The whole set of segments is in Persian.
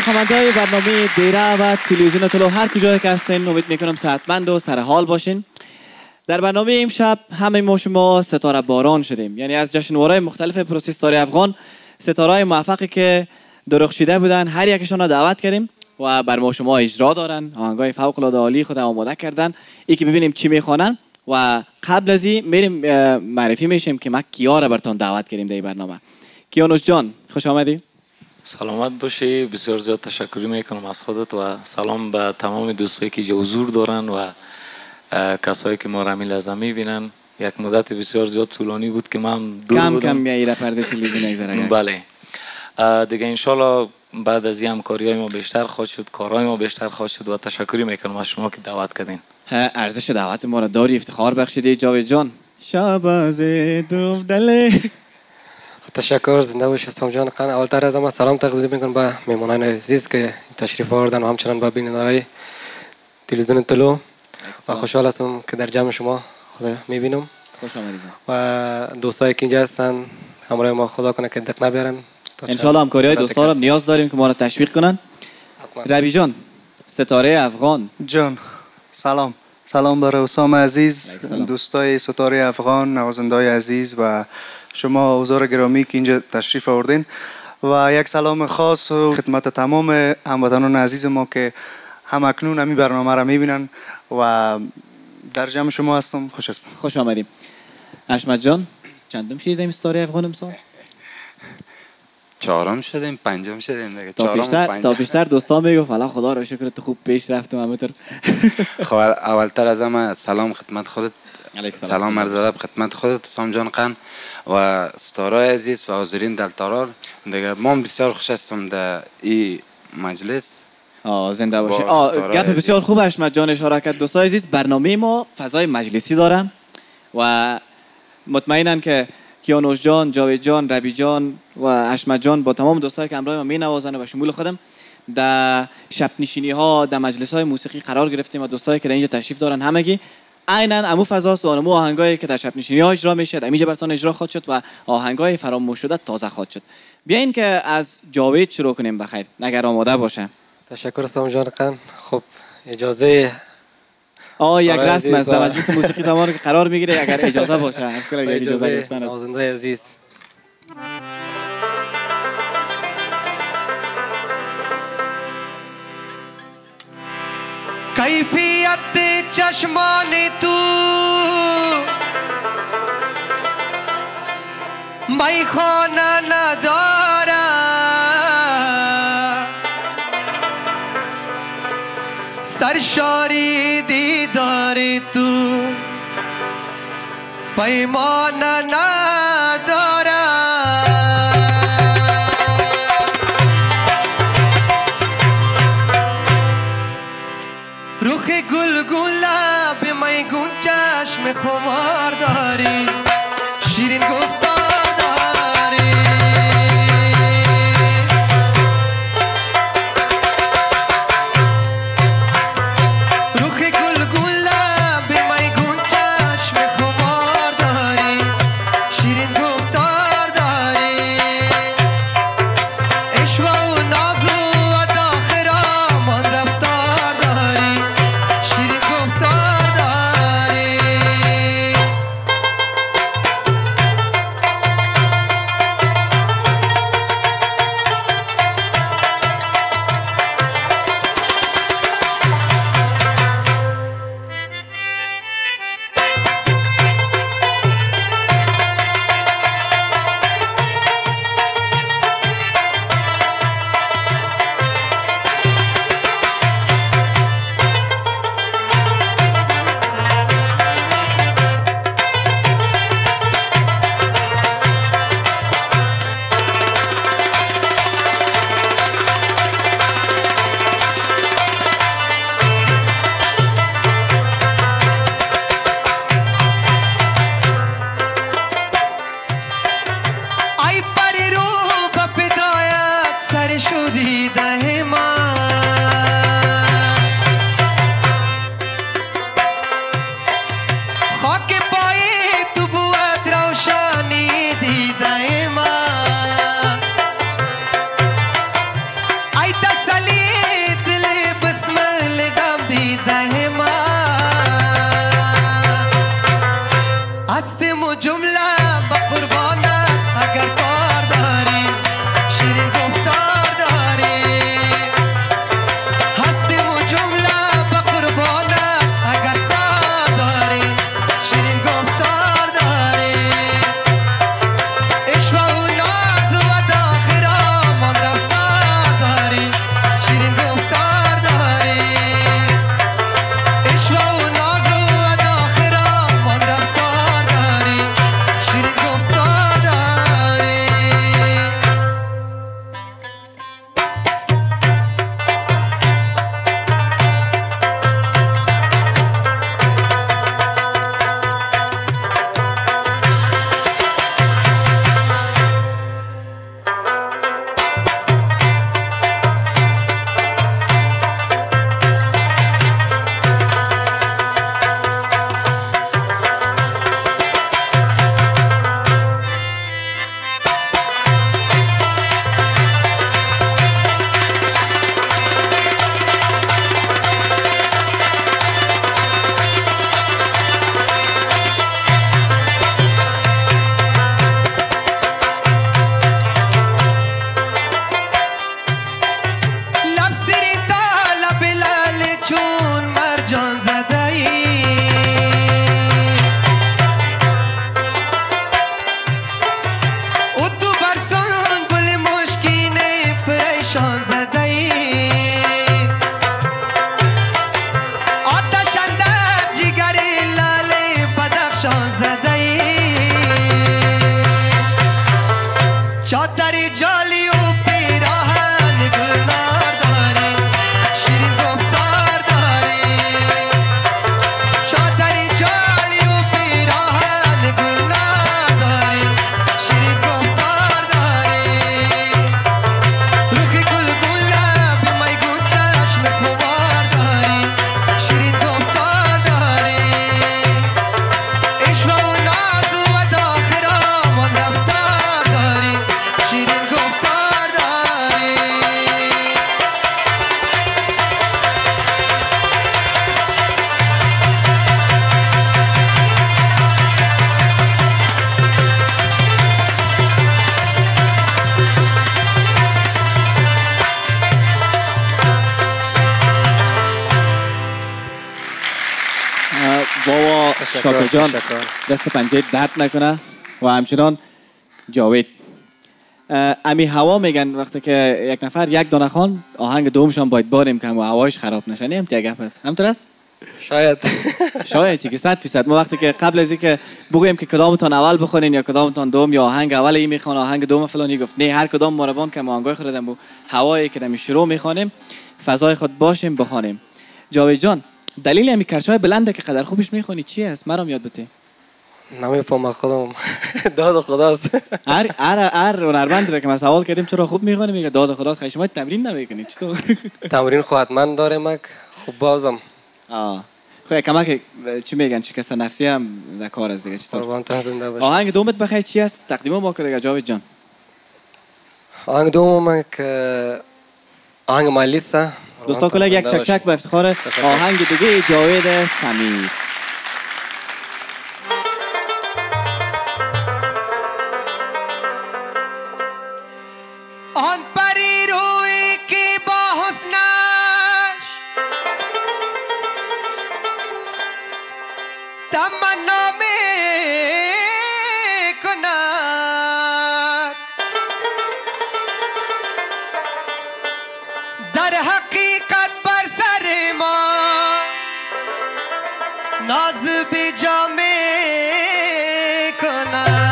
علاقمندهای برنامه دیره و تلویزیون طلو هر کجایی که هستین امید می‌کنم صحتمند و سر حال باشین. در برنامه امشب همه ما شما ستاره باران شدیم. یعنی از جشنوارهای مختلف پروسیستاری افغان ستاره های موفقی که درخشیده بودن هر یکشان را دعوت کردیم و بر ما شما اجرا دارن. آهنگای فوق العاده عالی خود آماده کردن. ای که ببینیم چی می‌خوانن و قبل از این میریم معرفی میشیم که ما کیا را برتون دعوت کردیم در برنامه. کیانوش جان خوش آمدی. سلامت باشی. بسیار زیاد تشکری می‌کنم از خودت و سلام به تمام دوستایی که حضور دارن و کسایی که ما را از می‌بینن. یک مدت بسیار زیاد طولانی بود که من دور کم بودم. کم میایره پرده تلویزیون. بله. دیگه انشالله بعد از این همکاری های ما بیشتر خواهد شد کارهای ما بیشتر خواهد شد و تشکری می‌کنم از شما که دعوت کردین. ارزش دعوت ما را داری. افتخار بخشیدی. جاوید جان. شاباز دوب دله تشکر زنده باشی سام جان قن اولتر از همه سلام تقدیم می‌کنم به مهمانان عزیز که تشریف آوردن و همچنان به بینندگان تلویزیون طلو و خوشحال هستم که در جمع شما خدا می‌بینم خوش آمدی جان. و دوستایی که اینجا هستن همراه ما خدا کنه که دق نبیارن انشالله همکاری های دوستان. نیاز داریم که ما را تشویق کنن. ربی جان ستاره افغان جان سلام سلام برای اسام عزیز. دوستای ستاره افغان نوازندای عزیز و شما اوزار گرامی که اینجا تشریف آوردین. و یک سلام خاص و خدمت تمام هموطنان عزیز ما که هم اکنون همی برنامه را می‌بینن و در جمع شما هستم. خوش هستم. خوش آمدیم اشمت جان چندم شنیدیم ستاره افغان امسال؟ چهارم شدیم پنجم شدیم دیگه. تا بیشتر. تا بیشتر دوستان می‌گفت الله خدا رو شکر تو خوب پیش رفتم همونطور خب اولتر از همه سلام خدمت خودت. سلام. عرض ادب خدمت خودت سام جان قن و ستاره عزیز و حاضرین در تارار دیگه ما بسیار خوش هستم در این مجلس آه زنده باشی با آه گپ. بسیار خوب اشمت جان اشاره کرد دوستای عزیز برنامه ما فضای مجلسی داره و مطمئنن که کیانوش جان، جاوید جان، ربی جان و اشمت جان با تمام دوستایی که همراه ما می نوازن و شمول خودم در شب نشینی ها در مجلس های موسیقی قرار گرفتیم و دوستایی که در اینجا تشریف دارن همگی عینا امو فضاست و امو آهنگایی که در شب نشینی ها اجرا میشه در اینجا براتون اجرا خواهد شد و آهنگای فراموش شده تازه خواهد شد. بیاین که از جاوید شروع کنیم بخیر اگر آماده باشه تشکر سام جان قن خب اجازه آه یک رسم است در مجلس موسیقی زمان که قرار می‌گیره اگر اجازه باشه. اگر اجازه گرفتن عزیز. کیفیت چشمان تو. می خانه نداره سرشاری دیدار تو. پیمان نداره چشم خمار داری. دست پنجه درد نکنه و همچنان جاوید. امی هوا میگن وقتی که یک نفر یک دانه خان آهنگ دومشان باید باریم کم و هوایش خراب نشه. نیم که گپ است همطور است شاید. شاید چی که صد فیصد. ما وقتی که قبل از اینکه بگوییم که کدامتان اول بخونین یا کدامتان دوم یا آهنگ اول این می‌خوان آهنگ دوم فلانی گفت. نه هر کدام مربان که ما آهنگای خود دم هوایی که دمی شروع می‌خوانیم فضای خود باشیم بخوانیم. جاوید جان دلیل همی کرچای بلنده که قدر خوبش می‌خونی چی است مرام یاد بده. نمیفهم خودم. داد خداست. هر هر هر هنرمند را که ما سوال کردیم چرا خوب می‌خونی میگه داد خداست. خیلی شما تمرین نمی‌کنی. چطور تمرین خو حتما داریم مک. خب بازم. آه. خب کمک چی میگن؟ شکست نفسی هم در کار است دیگه. چطور قربان ته زنده باش. آهنگ دومت بخیر. چی است تقدیم ما که دیگه جاوید جان. آهنگ دوم مک آهنگ مالیسا. دوستا کلا یک چک چک به افتخار آهنگ دیگه جاوید سمیر. ناز بیجا می کند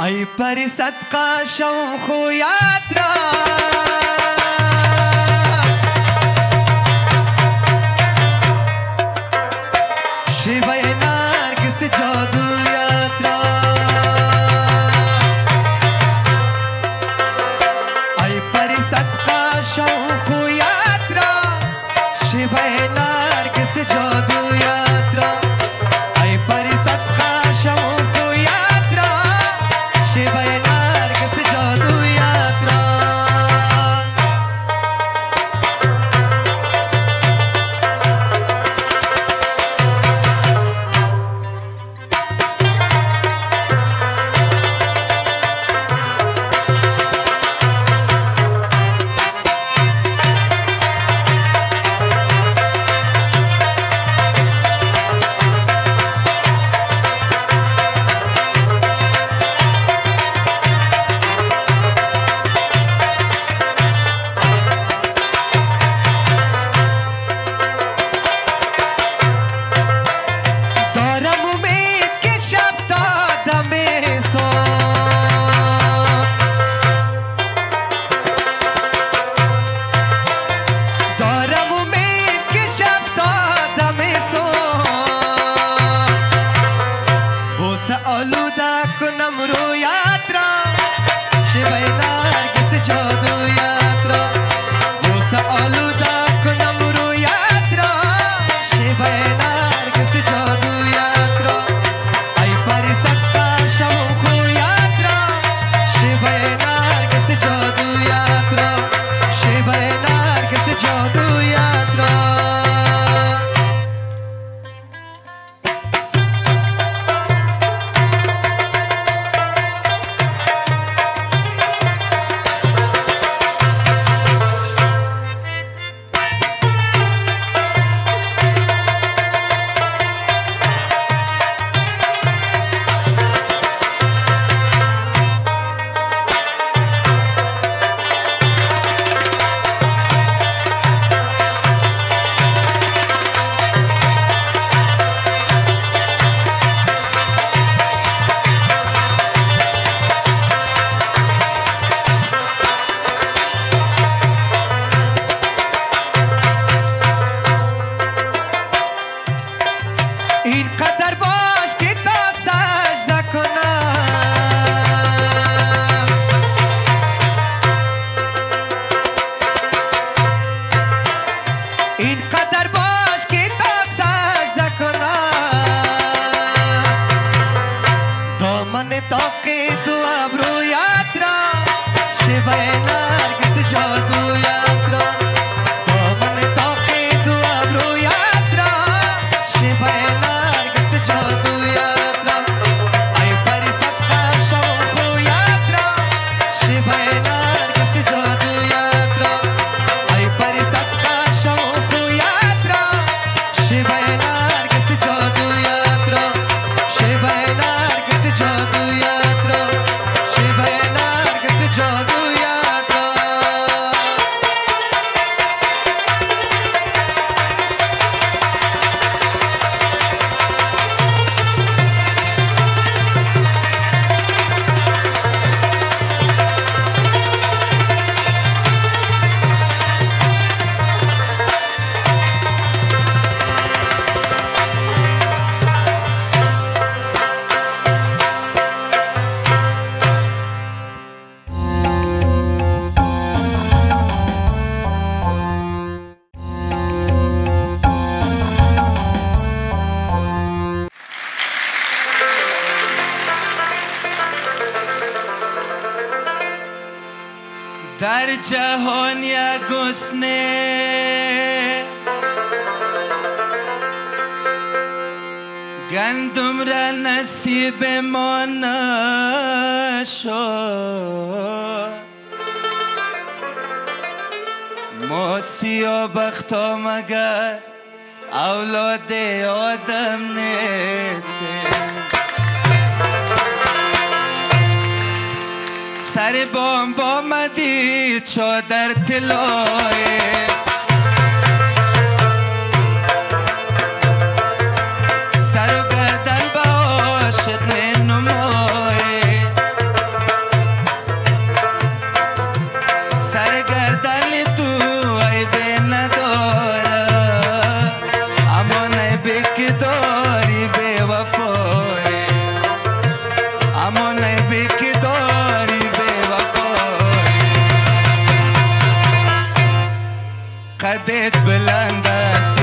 ای پری صدقه شم خویت گسنه. گندم را نصیب ما نشد. ما سیا بختا مگر اولاد آدم نیست. سر بام با مدید چادر تلایه. عقدت بلندس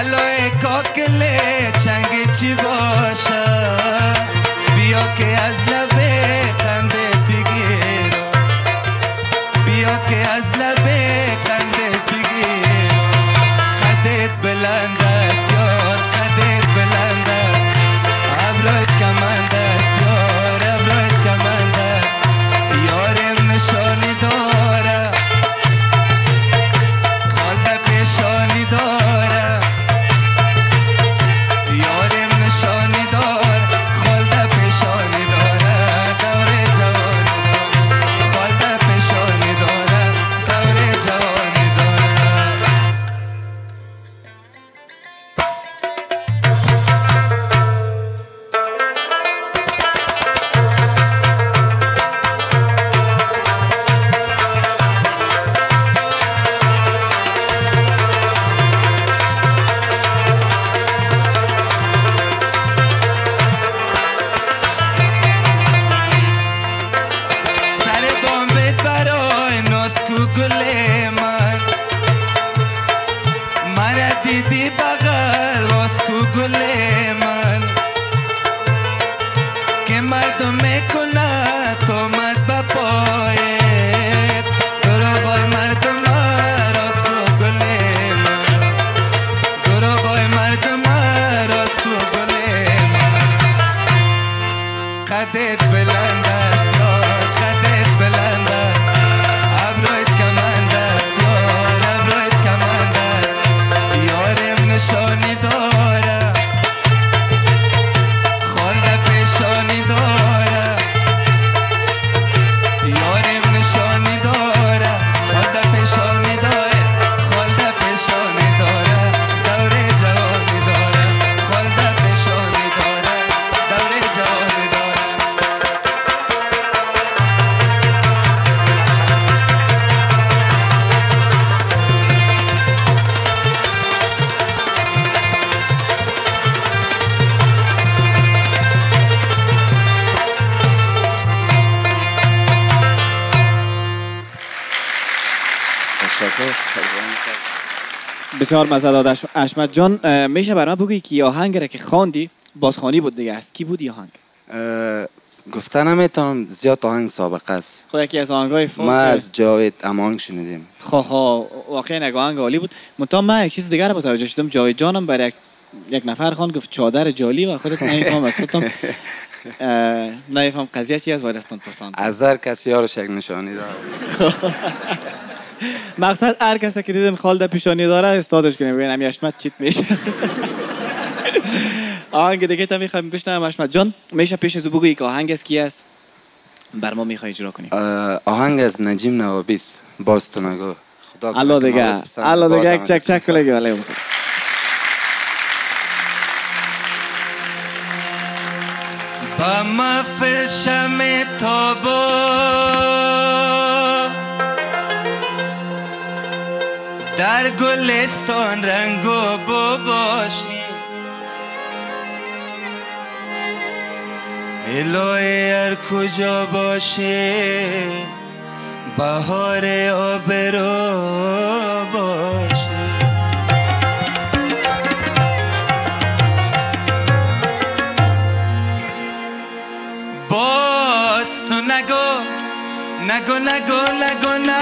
कलोए कोकले चंगे चिबो। که مردم بسیار مزه داد اش- اشمت جان. میشه برای من بگویی که آهنگ را که خواندی بازخوانی بود دیگه از کی بود آهنگ؟ اه، گفته نمی‌تونم زیاد آهنگ سابقه است. خود یکی از آهنگای فولک ما از جاوید امانگ شنیدیم. خو خو واقعا یک آهنگ عالی بود. منتها من یک چیز دیگر متوجه شدم. جاوید جانم برای یک, یک نفر خواند گفت چادر جالی و خودت نمیفهم از خودم نمیفهم قضیه چی از وایرستان پرسان. از هر کسی یارش یک نشانی داره مقصد هر کسی که دیدن خالده پیشانی داره استادش کنیم ببینم اشمت چیت میشه. آهنگ دیگه تا می‌خوایم بشنویم. اشمت جان میشه پیش از او بگویی که آهنگ از کی است؟ بر ما می‌خوای اجرا کنیم. آهنگ از نجیم نوابیس. باز تو نگو خدا کنه الله دیگه. الله دیگه. چک چک کلگی ولی با محفل شم تابا در گلستان رنگ و بو باشی. الهی هر کجا باشه بهار آبرو باشه. باز تو نگو نگو نگو نگو نه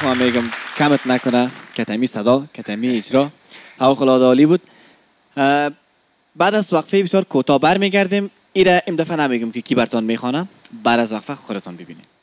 خواهم میگم کمت نکنه. کتمی صدا کتمی اجرا. فوق العاده عالی بود. بعد از وقفه بسیار کوتاه برمیگردیم. ایره این دفعه نمیگم که کی برتان می‌خوانه بعد از وقفه خودتان ببینید.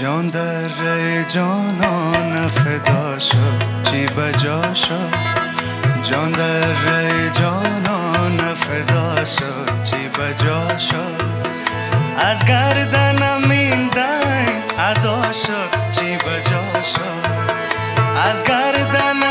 جان در ره جانان فدا شد. چی بجا شد؟ جان در ره جانان فدا شد. چی بجا شد؟ از گردنم این دین ادا شد. چی بجا شد؟ از گردنم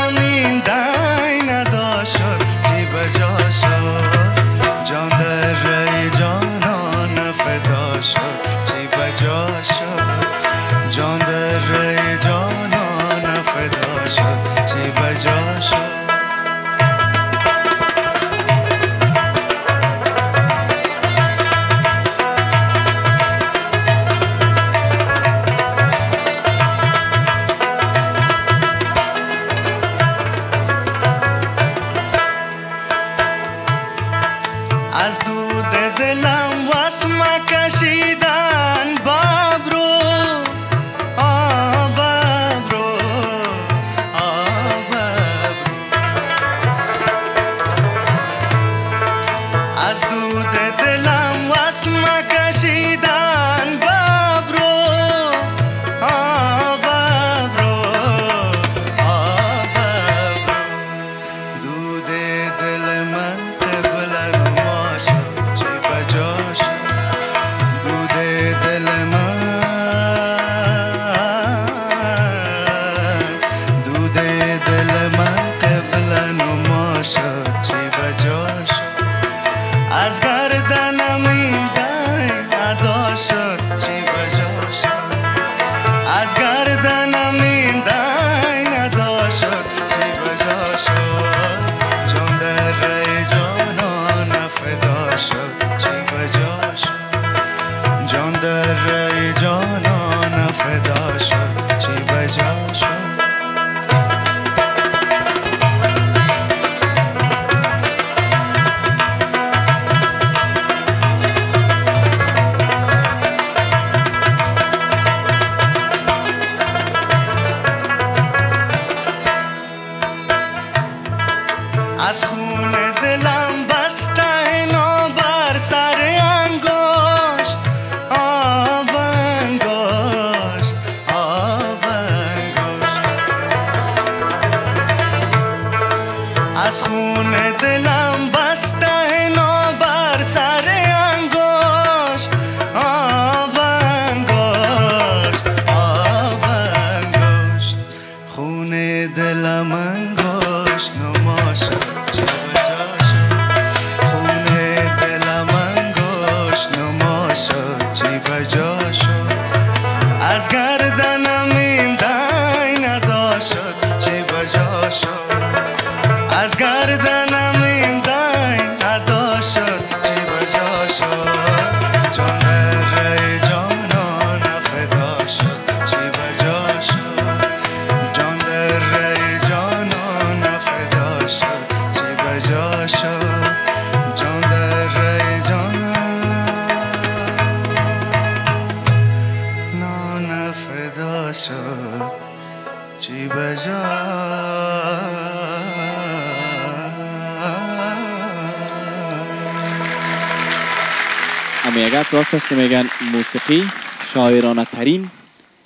حرف راست است که میگن موسیقی شاعرانه ترین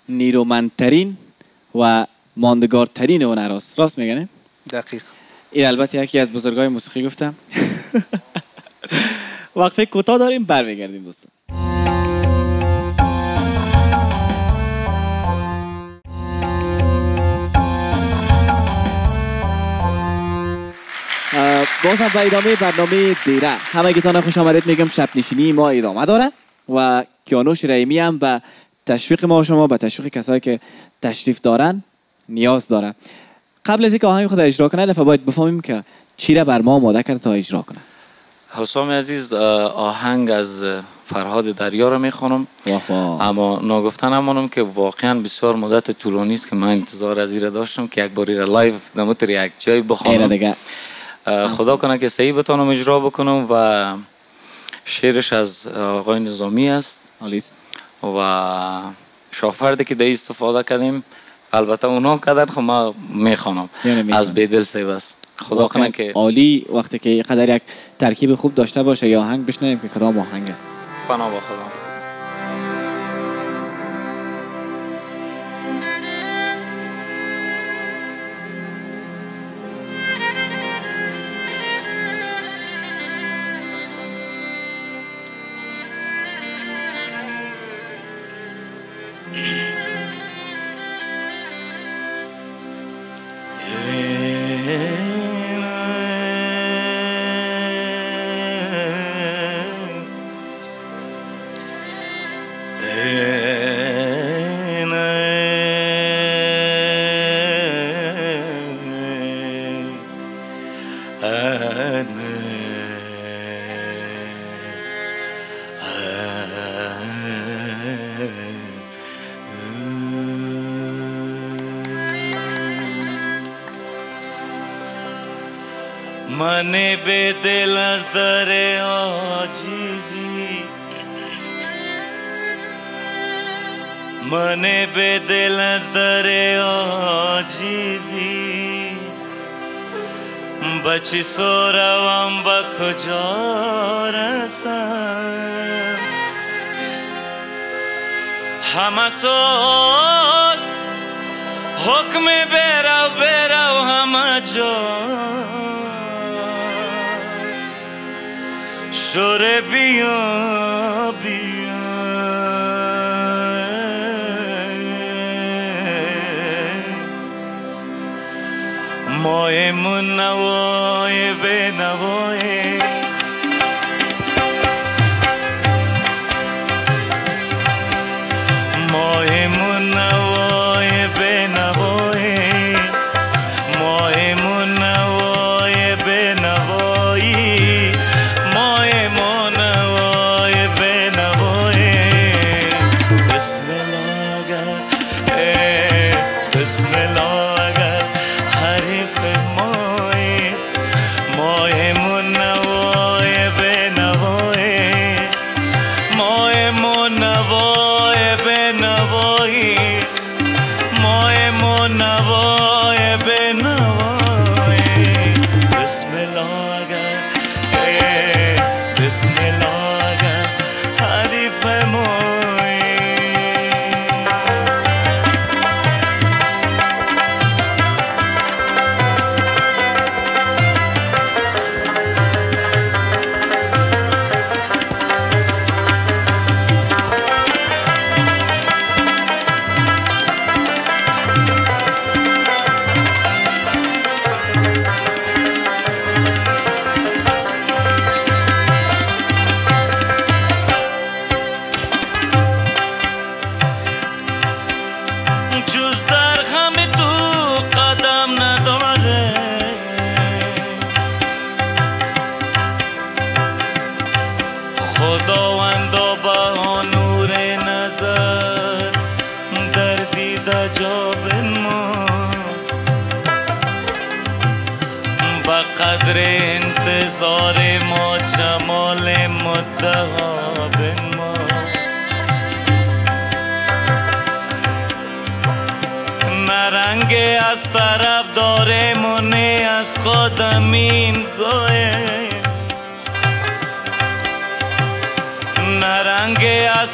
نیرومندترین و ماندگارترین هنر است. راست میگنه دقیق. این البته یکی از بزرگای موسیقی گفتم. وقفه کوتاه داریم برمیگردیم دوستان. باز هم به ادامه برنامه دیره همه گیتان خوش آمدید. میگم شب نشینی ما ادامه داره و کیانوش رحیمی هم به تشویق ما و شما به تشویق کسایی که تشریف دارن نیاز داره. قبل از اینکه آهنگ خود اجرا کنه دفعه باید بفهمیم که چی را بر ما آماده کرد تا اجرا کنه. حسام عزیز آهنگ از فرهاد دریا رو واه. اما ناگفتن همانم که واقعا بسیار مدت طولانی است که من انتظار از را داشتم که یک باری را live نموتر یک جای اه، خدا کنه که صحیح بتانم اجرا بکنم و شعرش از آقای نظامی است. و شافرده که در استفاده کردیم البته اونا کردن خب ما می‌خوانم. یعنی می‌خوانم. از بدل سیب است. خدا کنه که عالی وقتی که اینقدر یک ترکیب خوب داشته باشه یا آهنگ بشنویم که کدام آهنگ است. پناه با خدا. من آجیزی بچی سوروم با کجا رسم همه سوست حکم برو برو همه جاست شور بیا Benavoy, Benavoy. خداوند با نور نظر دردی دا جاب ما. با قدر انتظار ما جمال مده ما. نرنگ از طرف داره منه از خودم این گل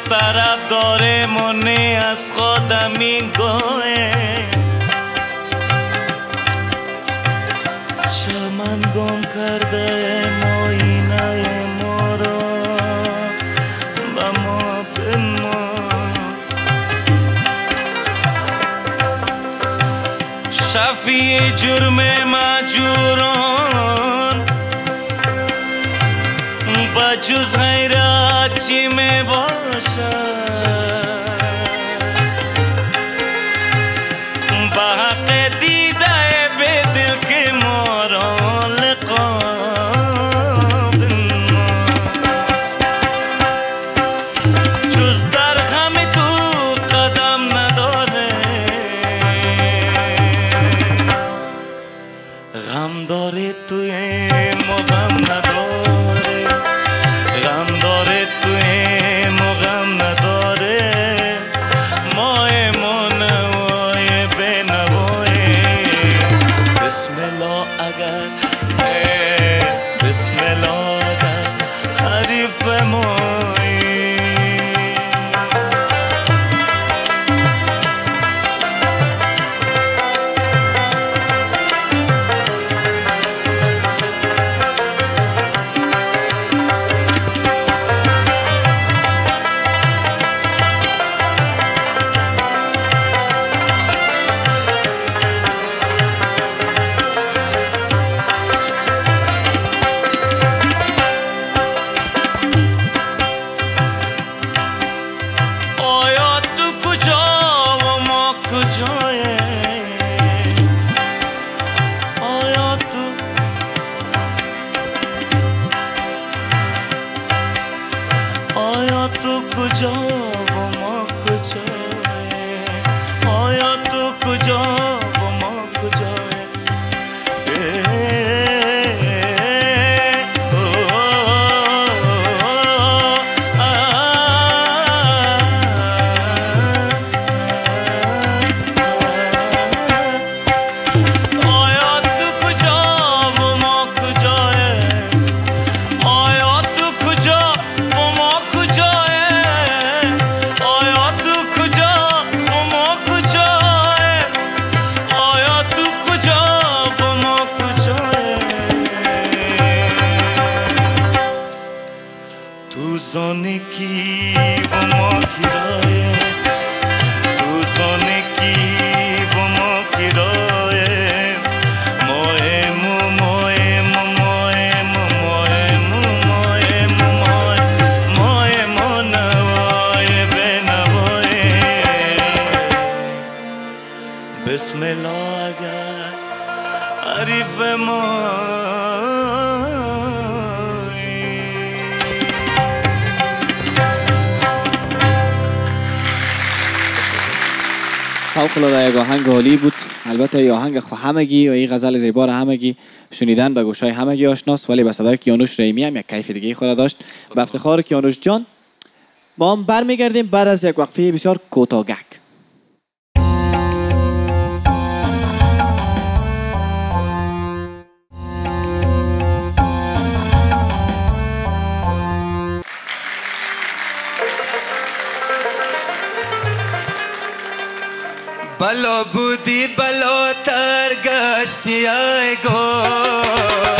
طرف داره منه از خودم این گوه. چمن گم کرده ماینه ما را به ما. بنما شفیع جرم مجوران بجز غیرت چی می باشد به حق دیده به دل که ما را لقا بنما. جز در غم تو عالی بود. البته این آهنگ همگی و این غزل زیبا را همگی شنیدن به گوشای همگی آشناست ولی به صدای کیانوش رحیمی هم یک کیف دیگه خود داشت. به افتخار کیانوش جان با هم برمیگردیم بعد از یک وقفه بسیار کوتاگک بلا بودی بلاتر گشتی ای گل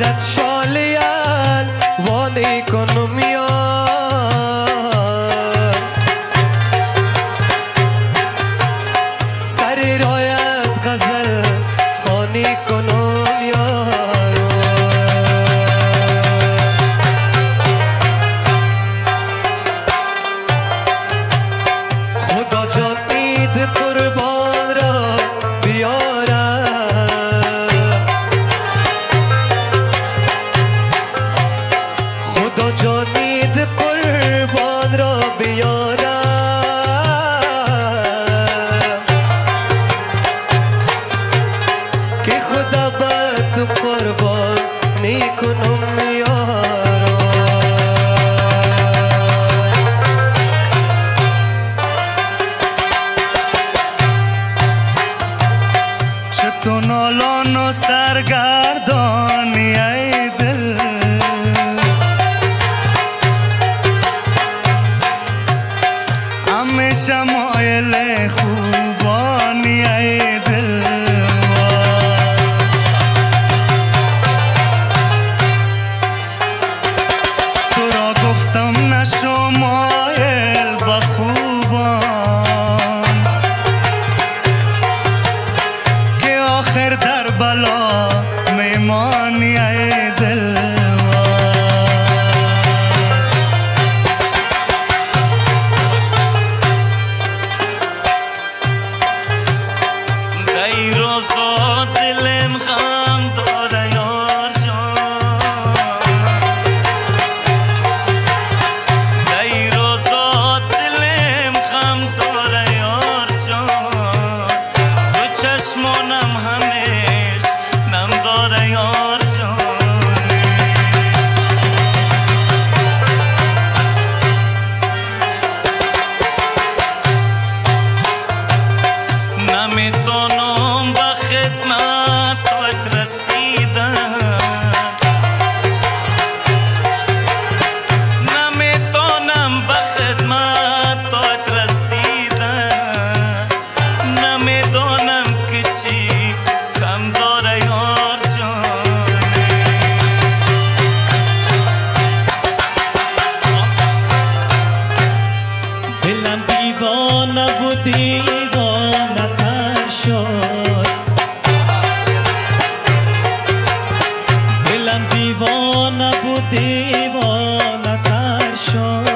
that's Come on. না বুদ্ধিবনা তার সঙ্গে